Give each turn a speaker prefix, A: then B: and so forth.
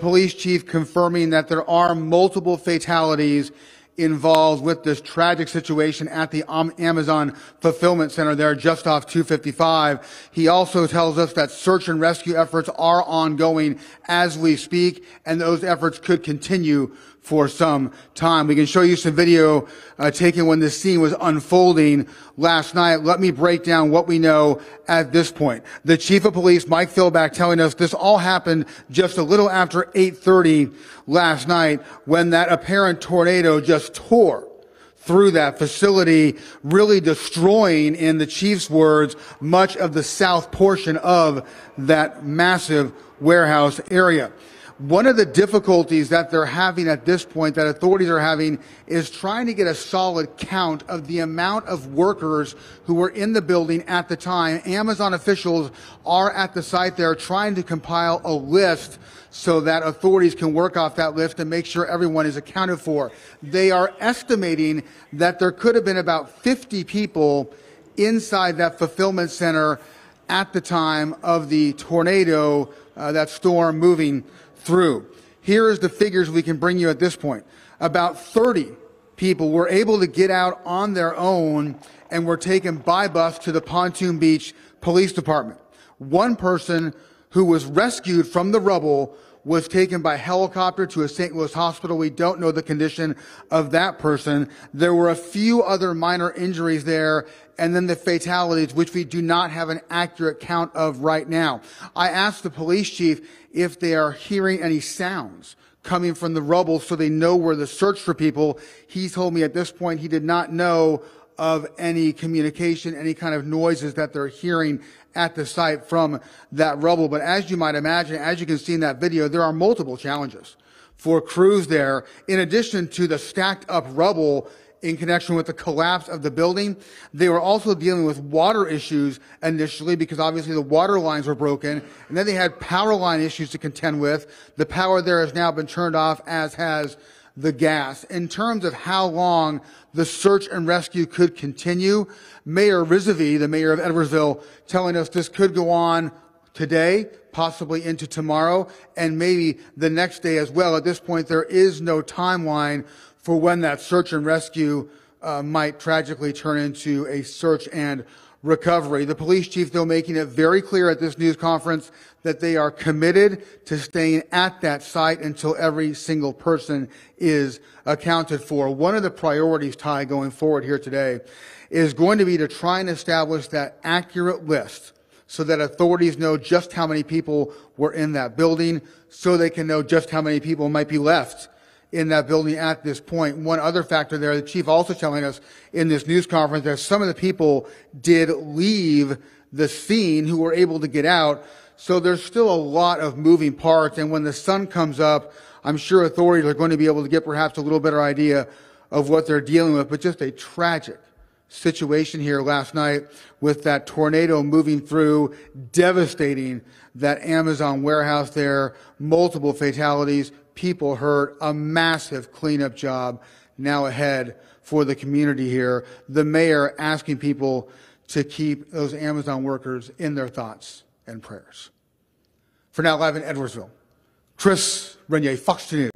A: police chief confirming that there are multiple fatalities involved with this tragic situation at the Amazon fulfillment center there just off 255. He also tells us that search and rescue efforts are ongoing as we speak, and those efforts could continue for some time. We can show you some video uh, taken when this scene was unfolding last night. Let me break down what we know at this point. The chief of police, Mike Fillback, telling us this all happened just a little after 8.30 last night when that apparent tornado just tore through that facility, really destroying, in the chief's words, much of the south portion of that massive warehouse area. One of the difficulties that they're having at this point, that authorities are having, is trying to get a solid count of the amount of workers who were in the building at the time. Amazon officials are at the site there trying to compile a list so that authorities can work off that list and make sure everyone is accounted for. They are estimating that there could have been about 50 people inside that fulfillment center at the time of the tornado, uh, that storm moving through. Here is the figures we can bring you at this point. About 30 people were able to get out on their own and were taken by bus to the Pontoon Beach Police Department. One person who was rescued from the rubble was taken by helicopter to a St. Louis hospital. We don't know the condition of that person. There were a few other minor injuries there and then the fatalities, which we do not have an accurate count of right now. I asked the police chief if they are hearing any sounds coming from the rubble so they know where to search for people. He told me at this point he did not know of any communication, any kind of noises that they're hearing at the site from that rubble. But as you might imagine, as you can see in that video, there are multiple challenges for crews there. In addition to the stacked up rubble in connection with the collapse of the building. They were also dealing with water issues initially because obviously the water lines were broken. And then they had power line issues to contend with. The power there has now been turned off, as has the gas. In terms of how long the search and rescue could continue, Mayor Risavi, the mayor of Edwardsville, telling us this could go on today, possibly into tomorrow, and maybe the next day as well. At this point, there is no timeline for when that search and rescue uh, might tragically turn into a search and recovery. The police chief, though, making it very clear at this news conference that they are committed to staying at that site until every single person is accounted for. One of the priorities, Ty, going forward here today is going to be to try and establish that accurate list so that authorities know just how many people were in that building, so they can know just how many people might be left in that building at this point. One other factor there, the chief also telling us in this news conference that some of the people did leave the scene who were able to get out. So there's still a lot of moving parts. And when the sun comes up, I'm sure authorities are going to be able to get perhaps a little better idea of what they're dealing with, but just a tragic situation here last night with that tornado moving through, devastating that Amazon warehouse there, multiple fatalities, people hurt, a massive cleanup job now ahead for the community here. The mayor asking people to keep those Amazon workers in their thoughts and prayers. For now, live in Edwardsville, Chris Regnier, Fox News.